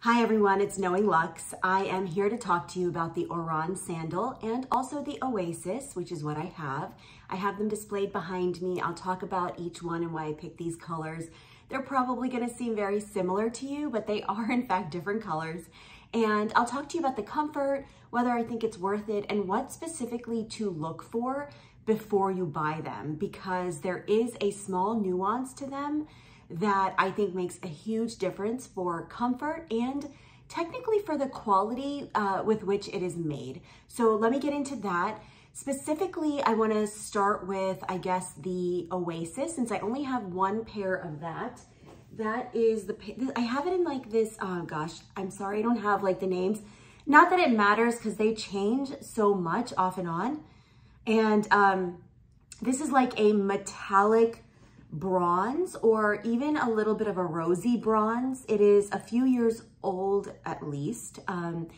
Hi everyone, it's Knowing Luxe. I am here to talk to you about the Oran sandal and also the Oasis, which is what I have. I have them displayed behind me. I'll talk about each one and why I picked these colors. They're probably gonna seem very similar to you, but they are in fact different colors. And I'll talk to you about the comfort, whether I think it's worth it, and what specifically to look for before you buy them, because there is a small nuance to them that I think makes a huge difference for comfort and technically for the quality uh, with which it is made. So let me get into that. Specifically, I wanna start with, I guess, the Oasis, since I only have one pair of that. That is the, I have it in like this, oh gosh, I'm sorry, I don't have like the names. Not that it matters because they change so much off and on. And um, this is like a metallic bronze or even a little bit of a rosy bronze. It is a few years old at least. Um,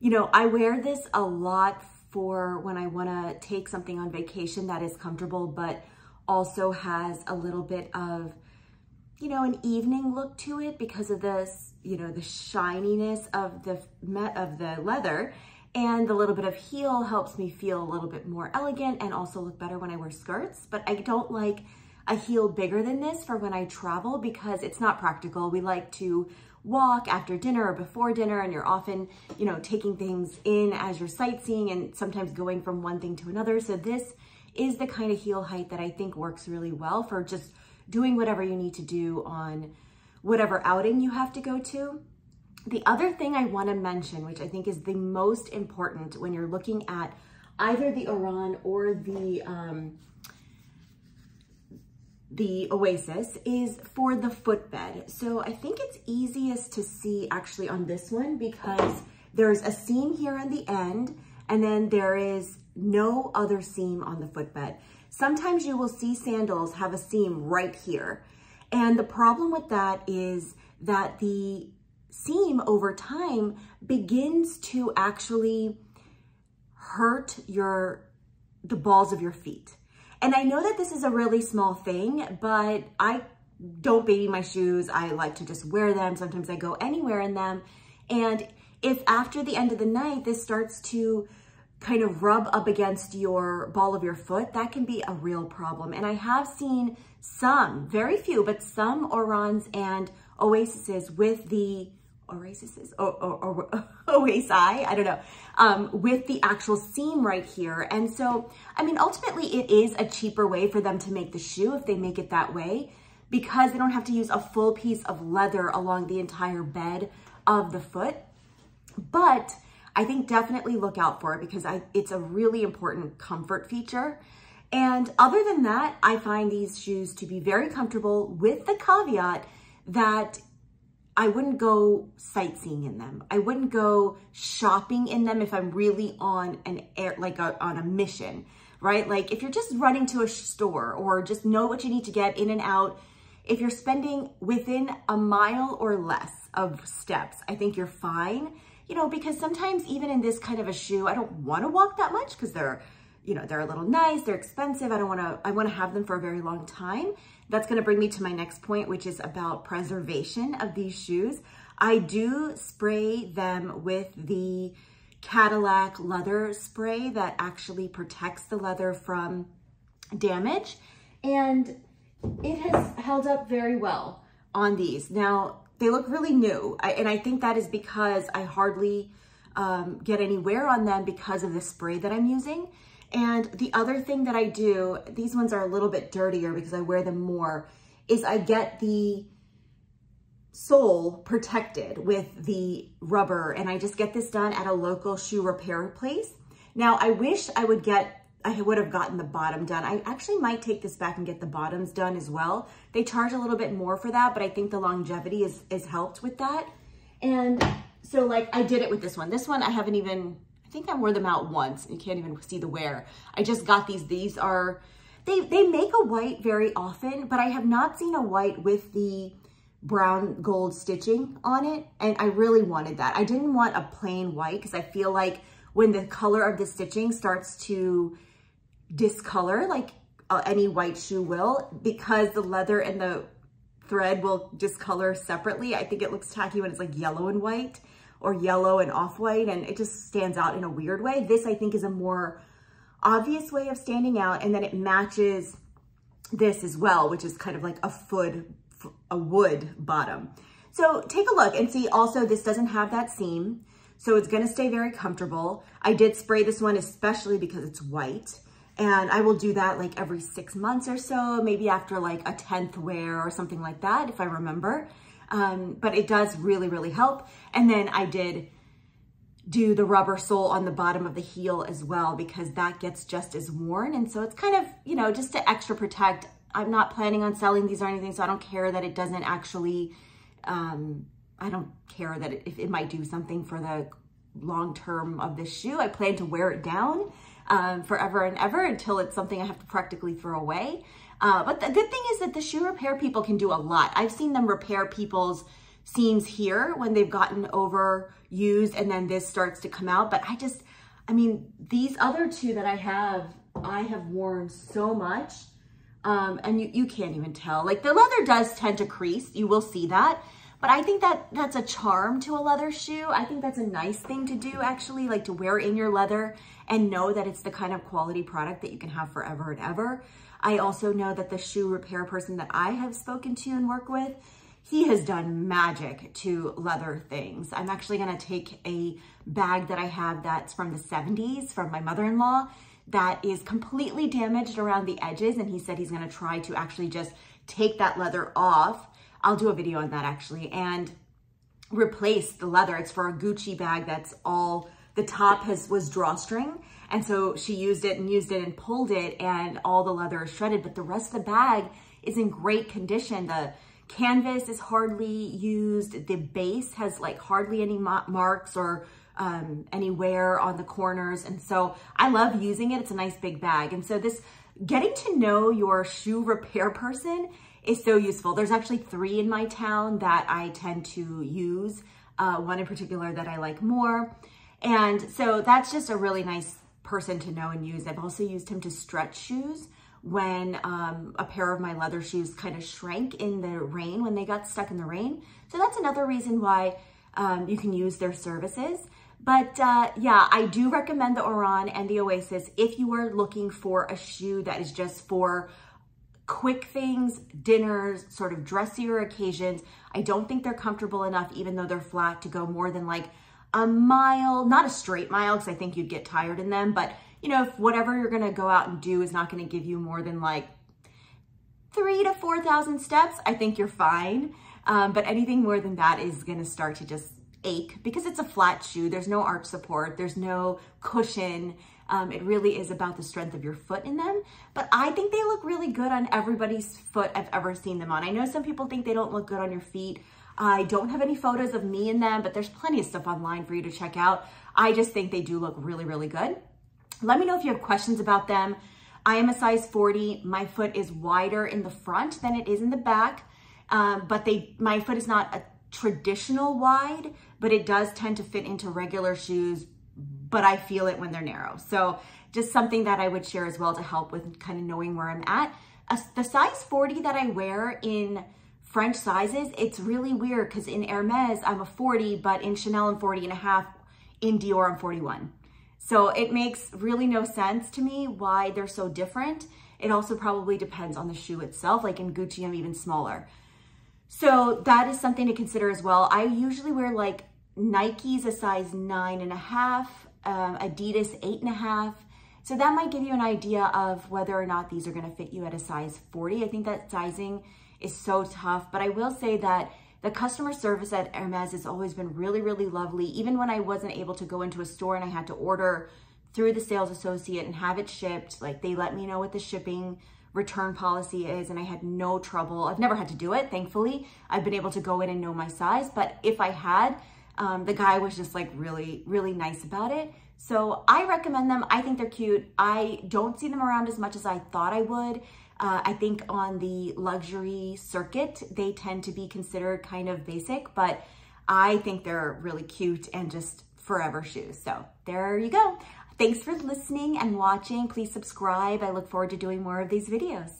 you know, I wear this a lot for when I want to take something on vacation that is comfortable, but also has a little bit of, you know, an evening look to it because of this, you know, the shininess of the of the leather and the little bit of heel helps me feel a little bit more elegant and also look better when I wear skirts, but I don't like a heel bigger than this for when I travel because it's not practical. We like to walk after dinner or before dinner and you're often, you know, taking things in as you're sightseeing and sometimes going from one thing to another. So this is the kind of heel height that I think works really well for just doing whatever you need to do on whatever outing you have to go to. The other thing I wanna mention, which I think is the most important when you're looking at either the Oran or the um, the Oasis is for the footbed. So I think it's easiest to see actually on this one because there's a seam here on the end and then there is no other seam on the footbed. Sometimes you will see sandals have a seam right here. And the problem with that is that the seam over time begins to actually hurt your the balls of your feet. And I know that this is a really small thing, but I don't baby my shoes. I like to just wear them. Sometimes I go anywhere in them. And if after the end of the night, this starts to kind of rub up against your ball of your foot, that can be a real problem. And I have seen some, very few, but some Orans and Oasises with the Oasis or, or, or Oasi, I don't know, um, with the actual seam right here. And so, I mean, ultimately it is a cheaper way for them to make the shoe if they make it that way because they don't have to use a full piece of leather along the entire bed of the foot. But I think definitely look out for it because I, it's a really important comfort feature. And other than that, I find these shoes to be very comfortable with the caveat that I wouldn't go sightseeing in them. I wouldn't go shopping in them if I'm really on an air, like a, on a mission, right? Like if you're just running to a store or just know what you need to get in and out, if you're spending within a mile or less of steps, I think you're fine. You know, because sometimes even in this kind of a shoe, I don't want to walk that much because they're, you know, they're a little nice, they're expensive. I don't want to, I want to have them for a very long time. That's gonna bring me to my next point, which is about preservation of these shoes. I do spray them with the Cadillac leather spray that actually protects the leather from damage. And it has held up very well on these. Now, they look really new. I, and I think that is because I hardly um, get any wear on them because of the spray that I'm using. And the other thing that I do, these ones are a little bit dirtier because I wear them more, is I get the sole protected with the rubber and I just get this done at a local shoe repair place. Now I wish I would get, I would have gotten the bottom done. I actually might take this back and get the bottoms done as well. They charge a little bit more for that, but I think the longevity is, is helped with that. And so like I did it with this one. This one I haven't even I think I wore them out once. You can't even see the wear. I just got these. These are, they, they make a white very often, but I have not seen a white with the brown gold stitching on it. And I really wanted that. I didn't want a plain white because I feel like when the color of the stitching starts to discolor, like uh, any white shoe will, because the leather and the thread will discolor separately. I think it looks tacky when it's like yellow and white or yellow and off-white and it just stands out in a weird way. This I think is a more obvious way of standing out and then it matches this as well, which is kind of like a foot, a wood bottom. So take a look and see also this doesn't have that seam. So it's gonna stay very comfortable. I did spray this one especially because it's white. And I will do that like every six months or so, maybe after like a 10th wear or something like that, if I remember. Um, but it does really, really help. And then I did do the rubber sole on the bottom of the heel as well because that gets just as worn. And so it's kind of, you know, just to extra protect. I'm not planning on selling these or anything, so I don't care that it doesn't actually, um, I don't care that it, if it might do something for the long term of this shoe. I plan to wear it down um, forever and ever until it's something I have to practically throw away. Uh, but the good thing is that the shoe repair people can do a lot. I've seen them repair people's seams here when they've gotten overused and then this starts to come out. But I just, I mean, these other two that I have, I have worn so much um, and you, you can't even tell. Like the leather does tend to crease. You will see that. But I think that that's a charm to a leather shoe. I think that's a nice thing to do actually, like to wear in your leather and know that it's the kind of quality product that you can have forever and ever. I also know that the shoe repair person that I have spoken to and work with, he has done magic to leather things. I'm actually gonna take a bag that I have that's from the 70s from my mother-in-law that is completely damaged around the edges and he said he's gonna try to actually just take that leather off. I'll do a video on that actually and replace the leather. It's for a Gucci bag that's all, the top has was drawstring and so she used it and used it and pulled it and all the leather is shredded, but the rest of the bag is in great condition. The canvas is hardly used. The base has like hardly any marks or um, any wear on the corners. And so I love using it. It's a nice big bag. And so this getting to know your shoe repair person is so useful. There's actually three in my town that I tend to use. Uh, one in particular that I like more. And so that's just a really nice person to know and use. I've also used him to stretch shoes when um, a pair of my leather shoes kind of shrank in the rain when they got stuck in the rain. So that's another reason why um, you can use their services. But uh, yeah, I do recommend the Oran and the Oasis if you are looking for a shoe that is just for quick things, dinners, sort of dressier occasions. I don't think they're comfortable enough, even though they're flat, to go more than like a mile, not a straight mile because I think you'd get tired in them, but you know, if whatever you're gonna go out and do is not gonna give you more than like three to 4,000 steps, I think you're fine. Um, but anything more than that is gonna start to just ache because it's a flat shoe. There's no arch support. There's no cushion. Um, it really is about the strength of your foot in them. But I think they look really good on everybody's foot I've ever seen them on. I know some people think they don't look good on your feet. I don't have any photos of me in them, but there's plenty of stuff online for you to check out. I just think they do look really, really good. Let me know if you have questions about them. I am a size 40. My foot is wider in the front than it is in the back, um, but they my foot is not a traditional wide, but it does tend to fit into regular shoes, but I feel it when they're narrow. So just something that I would share as well to help with kind of knowing where I'm at. Uh, the size 40 that I wear in French sizes, it's really weird because in Hermes, I'm a 40, but in Chanel, I'm 40 and a half. In Dior, I'm 41. So it makes really no sense to me why they're so different. It also probably depends on the shoe itself. Like in Gucci, I'm even smaller. So that is something to consider as well. I usually wear like Nike's a size nine and a half, um, Adidas eight and a half. So that might give you an idea of whether or not these are gonna fit you at a size 40. I think that sizing is so tough. But I will say that the customer service at Hermes has always been really, really lovely. Even when I wasn't able to go into a store and I had to order through the sales associate and have it shipped, like they let me know what the shipping return policy is and I had no trouble. I've never had to do it, thankfully. I've been able to go in and know my size, but if I had, um, the guy was just like really, really nice about it. So I recommend them. I think they're cute. I don't see them around as much as I thought I would. Uh, I think on the luxury circuit, they tend to be considered kind of basic, but I think they're really cute and just forever shoes. So there you go. Thanks for listening and watching. Please subscribe. I look forward to doing more of these videos.